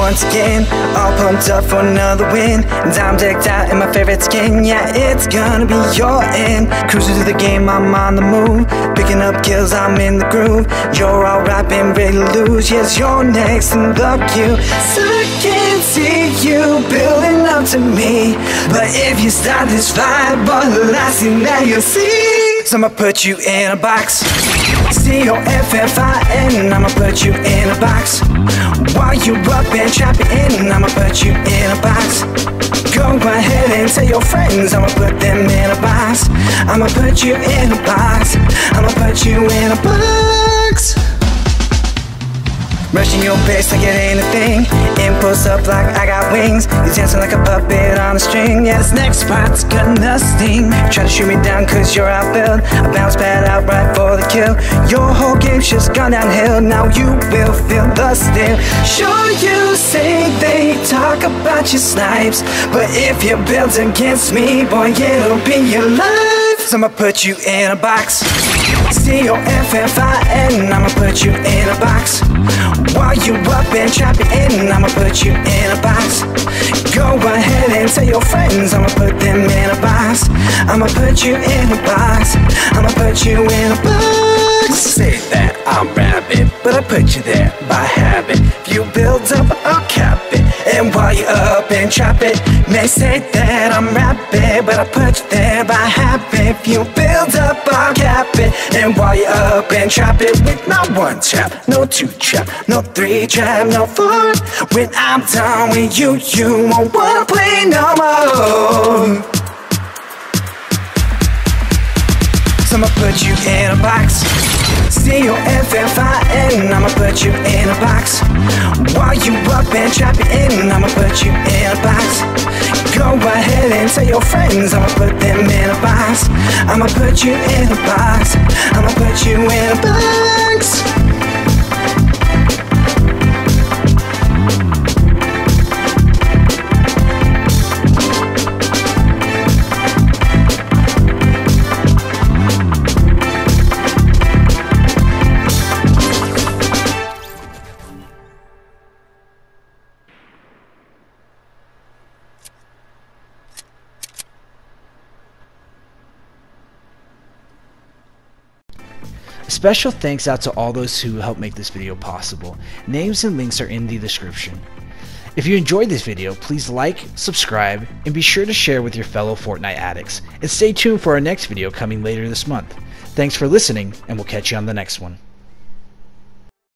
once again. All pumped up for another win. And I'm decked out in my favorite skin. Yeah, it's gonna be your end. Cruising through the game, I'm on the move. Picking up kills, I'm in the groove. You're alright, been ready to lose. Yes, you're next in the queue. So I can't see you building up to me. But if you start this fight, boy, the last thing that you'll see. So I'ma put you in a box. C-O-F-F-I-N I'ma put you in a box. While you up and in I'ma put you in a box. Go ahead and tell your friends I'ma put them in a box. I'ma put you in a box. I'ma put you in a box Rushing your pace like it ain't a thing. Impulse up like I got wings. You're dancing like a puppet on a string. Yeah, this next part's gonna sting. Try to shoot me down cause you're outbuilt. I bounce bad out right for the kill. Your whole game's just gone downhill. Now you will feel the steel. Sure you say they talk about your snipes But if you build against me Boy, it'll be your life. So I'ma put you in a box. C-O-F-F-I-N I'ma put you in a box While you up and trap it in? I'ma put you in a box. Go ahead and tell your friends I'ma put them in a box. I'ma put you in a box. I'ma put you in a box. Say that I'm rabid But I put you there by habit trap it. May say that I'm rapid But I put you there by habit. If you build up, I'll cap it And while you're up and trap it With not one trap, no two trap No three trap, no four. When I'm done with you, you won't wanna play put you in a box. C-O-F-F-I-N I'ma put you in a box. While you up and trap it in I'ma put you in a box. Go ahead and tell your friends I'ma put them in a box. I'ma put you in a box. I'ma put you in a box Special thanks out to all those who helped make this video possible. Names and links are in the description. If you enjoyed this video, please like, subscribe, and be sure to share with your fellow Fortnite addicts. And stay tuned for our next video coming later this month. Thanks for listening, and we'll catch you on the next one.